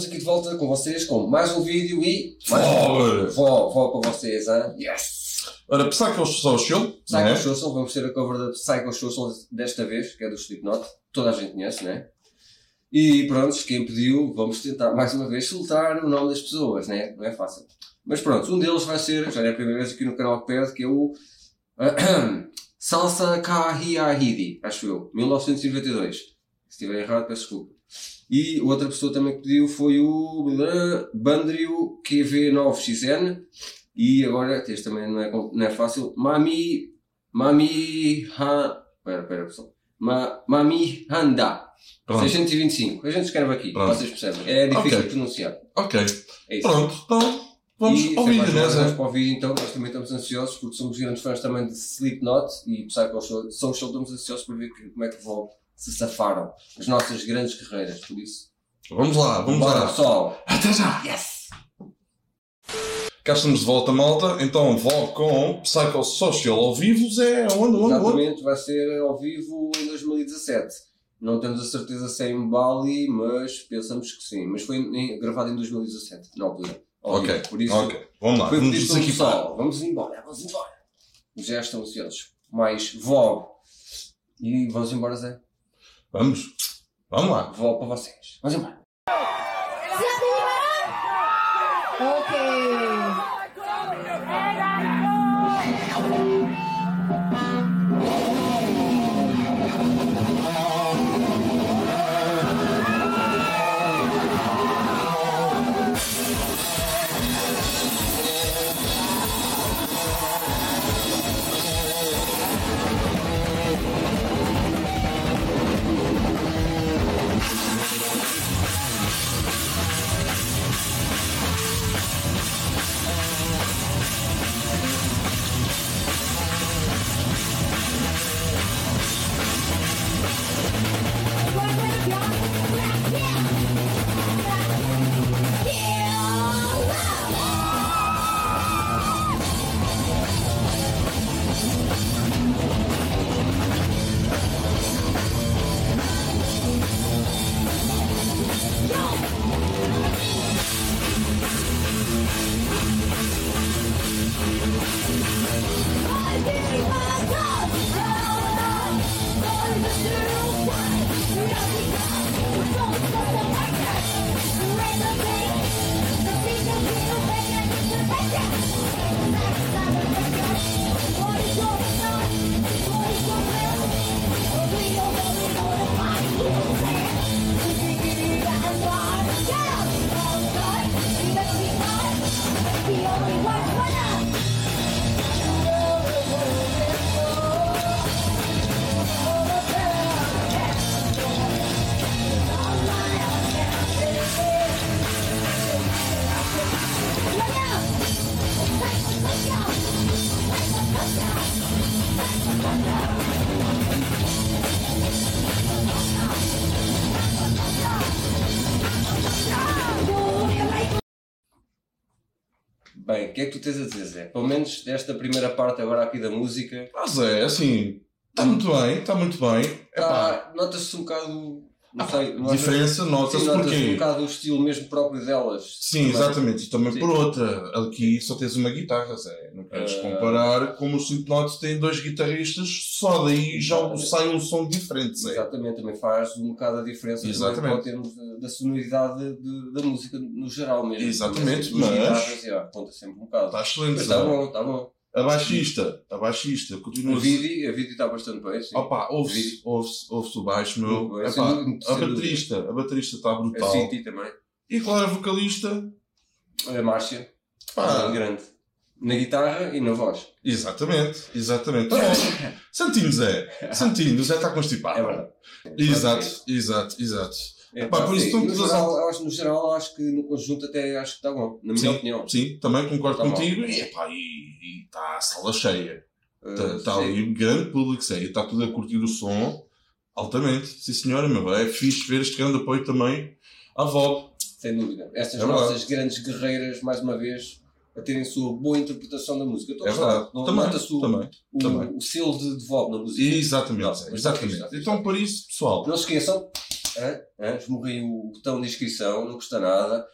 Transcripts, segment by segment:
estamos aqui de volta com vocês com mais um vídeo e mais vó, vó para vocês, hein? Yes! Ora, Psycho Social, não Psycho é? Social, vamos ter a cover da Psycho Social desta vez, que é do Slipknot, toda a gente conhece, né? E pronto, quem pediu, vamos tentar mais uma vez soltar o nome das pessoas, né? Não é fácil. Mas pronto, um deles vai ser, já é a primeira vez aqui no canal que pede, que é o Salsa Kahiyahidi, acho eu, 1992. Se estiver errado, peço desculpa. E outra pessoa também que pediu foi o Bandrio QV9XN. E agora, este também não é, não é fácil, Mami. Mami. Ha, pera, pera, pessoal. Ma, Mami Handa. Pronto. 625. A gente escreve aqui, Pronto. vocês percebem. É difícil Ok. de pronunciar. Ok. É isso. Pronto, então vamos e, vídeo, né, vamos para o vídeo então, nós também estamos ansiosos porque somos grandes fãs também de Slipknot e Psycho Social, estamos ansiosos para ver como é que vão se safaram as nossas grandes carreiras, por isso. Vamos lá, vamos Bora, lá. pessoal! Até já! Yes! Cá estamos de volta, malta. Então vou com Psycho Social ao vivo, Zé. Onde, onde, onde? Exatamente, vai ser ao vivo em 2017. Não temos a certeza se é em Bali, mas pensamos que sim. Mas foi em- gravado em 2017, na altura. Ok, vivo. Por isso, ok. Vamos lá, foi vamos desequipar. Vamos embora, vamos embora. Já estão ansiosos. Mais vó. E vamos embora, Zé. Vamos. Vamos lá. Vó para vocês. Vamos embora. Ok. Bem, o que é que tu tens a dizer, Zé? Pelo menos desta primeira parte agora aqui da música. Ah, Zé, assim, está muito bem, está muito bem. Epá, Tá, Nota-se um bocado. Não sei. não- diferença, nota-se nota-se um bocado o estilo mesmo próprio delas. Sim, Também. exatamente. E também Sim. por outra. Aqui só tens uma guitarra, Zé. Não queres Ah. comparar como o Slipknot tem dois guitarristas, só daí já Exatamente. sai um som diferente, Zé. Exatamente, também faz um bocado a diferença Exatamente. para termos da, da sonoridade de- da música no geral mesmo. Exatamente, As mas- guitarras, já, conta sempre um bocado. Está excelente, está bom, está bom. A baixista, a baixista, continua A vídeo, a vídeo está bastante bem, sim. Opa, ouve-se Vídeo. ouve ouve o baixo, meu. Bem, Epá, a baterista, a baterista está A brutal. City também. E claro, a vocalista. A Márcia. Pá, também grande. Na guitarra e na voz. exatamente, exatamente. Tá bom. Santinho Zé, Santinho, o Zé está constipado. É verdade. Exato, exato, exato. É, por isso no, geral, eu acho, no geral, acho que no conjunto até acho que está bom. Na minha Sim. opinião. Sim, também concordo Tá bom. contigo. E epá, e está a sala cheia. Uh, Está sim. ali um grande público, Zé. Está tudo a curtir o som altamente. Sim, senhora, meu. É fixe ver este grande apoio também à VOB. Sem dúvida. Estas É nossas grandes guerreiras, mais uma vez, a terem sua boa interpretação da música. Estou É verdade. Não- Também, Nota-se o, também, o, também. o selo de, de Vogue na música. Exatamente, Não, mas exatamente. está fixe, Então, por isso, pessoal, Não se esqueçam, Hã? Esmurrem o botão de inscrição, não custa nada.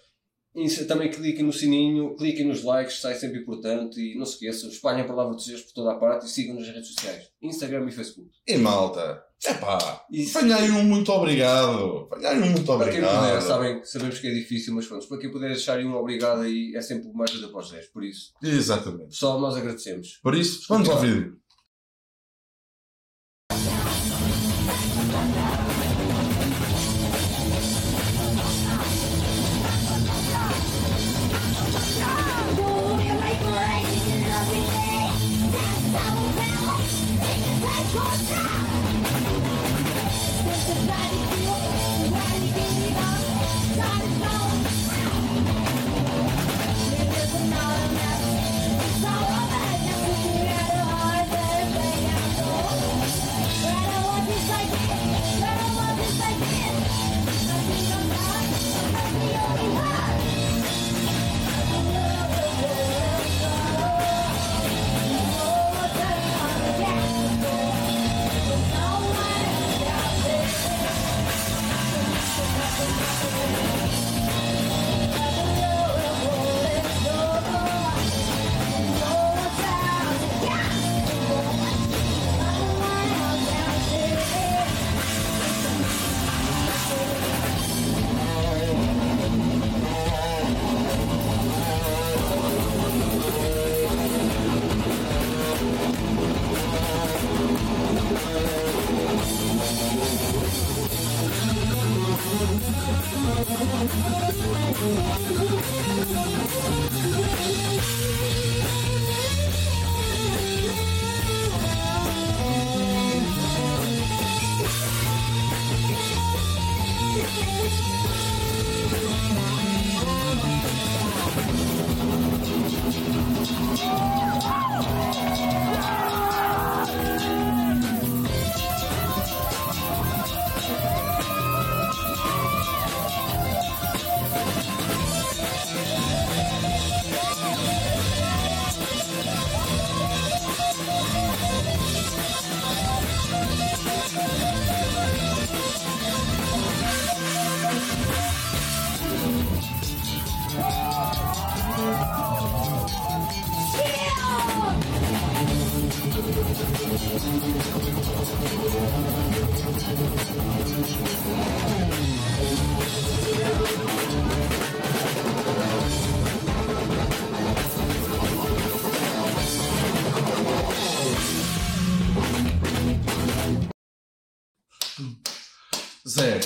Ins- Também cliquem no sininho, cliquem nos likes, sai sempre importante. E não se esqueçam, espalhem a palavra de Deus por toda a parte e sigam nas redes sociais: Instagram e Facebook. E malta, epá, E- falhei um muito obrigado. Falhei um muito Para quem puder, obrigado. sabem, sabemos que é difícil, mas pronto, para quem puder deixar um obrigado aí, é sempre uma ajuda para os 10. Por isso, Exatamente. pessoal, nós agradecemos. Por isso, vamos ao vídeo.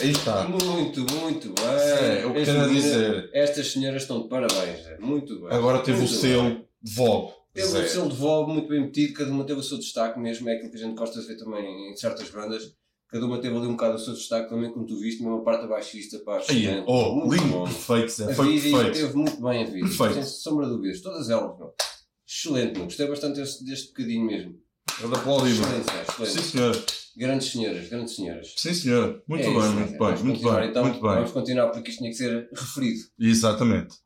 Aí está. Muito, muito bem. É, eu quero dizer. Estas senhoras estão de parabéns. Zé. Muito bem. Agora teve o Muito selo bem. de VOG. Teve o selo de Vogue muito bem metido, cada uma teve o seu destaque mesmo, é aquilo que a gente gosta de ver também em certas bandas. Cada uma teve ali um bocado o seu destaque também, como tu viste, uma parte baixista para a Aí, excelente. oh, Muito lindo, bom. perfeito, Zé. A Foi perfeito. teve muito bem a vida, Perfeito. sem sombra de dúvidas, todas elas, meu. Excelente, meu. gostei bastante deste, deste bocadinho mesmo. Ele. Excelente, Zé, excelente. Sim, senhor. Grandes senhoras, grandes senhoras. Sim, senhor. Muito É bem, isso, muito Zé. bem, Vamos muito bem, então. muito bem. Vamos continuar porque isto tinha que ser referido. Exatamente.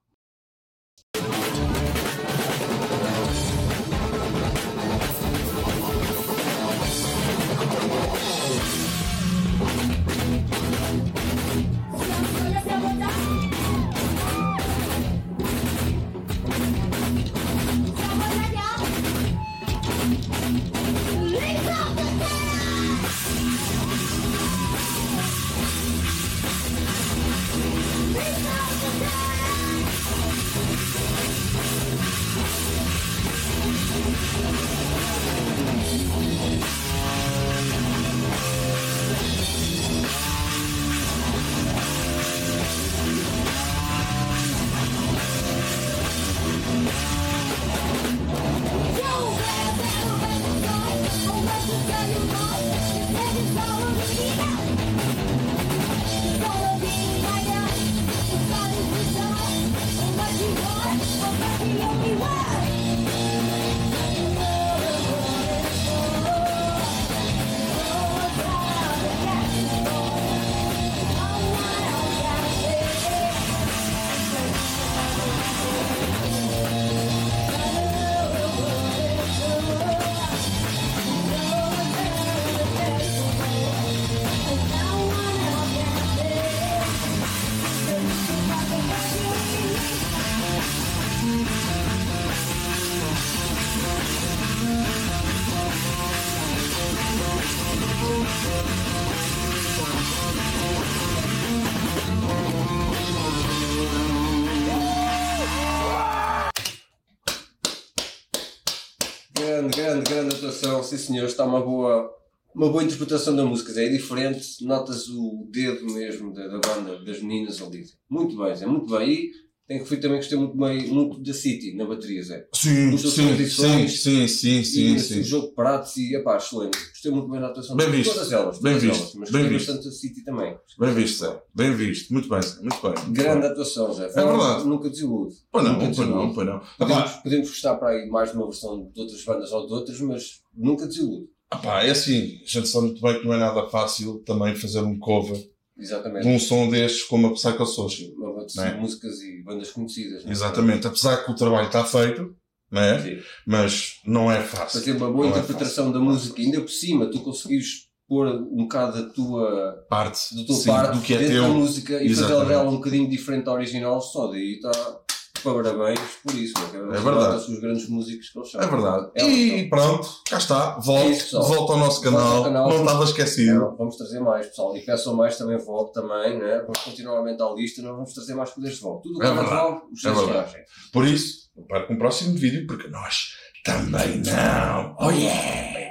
Thank you. Grande, grande atuação, sim senhor, está uma boa, uma boa interpretação da música, é diferente, notas o dedo mesmo da, da banda, das meninas ali. Muito bem, Zé, muito bem. E tenho que também que gostei muito, bem, muito da City na bateria, Zé. Sim, sim, sim, tradições. sim, sim, sim, sim. o jogo de pratos e, epá, excelente. Gostei muito bem da atuação Bem de visto, todas elas. bem todas visto, elas, mas bem gostei visto. bastante da City também. Bem visto, Zé. Bem visto. Muito bem, Zé. Muito bem. Muito Grande bem. atuação, Zé. É verdade. Nunca desilude. Pois não, pois não, pois não. Podemos, podemos gostar para aí mais de uma versão de outras bandas ou de outras, mas nunca desilude. epá, é assim, a gente sabe muito bem que não é nada fácil também fazer um cover Exatamente. de um som destes como a banda de Não é? músicas e bandas conhecidas. né? Exatamente. Apesar que o trabalho está feito, não é? Sim. mas não é fácil. Para ter uma boa Não é interpretação da música, ainda por cima, tu conseguires pôr um bocado da tua, Parte, do teu sim, parte do que é dentro da teu. música e fazer dela um bocadinho diferente da original, só daí está parabéns por isso. É verdade. Os grandes músicos que eles são. É verdade. É E pronto, cá está. É pessoal. volta ao nosso Volta ao canal. canal. Não estava esquecido. Não, vamos trazer mais, pessoal. E peçam mais também vogue também, né? Vamos continuar a aumentar a lista, nós vamos trazer mais poderes de vogue. Tudo o que É é verdade. natural, os É seus verdade. trazem. Por isso, não perca um próximo vídeo, porque nós também não. Oh yeah!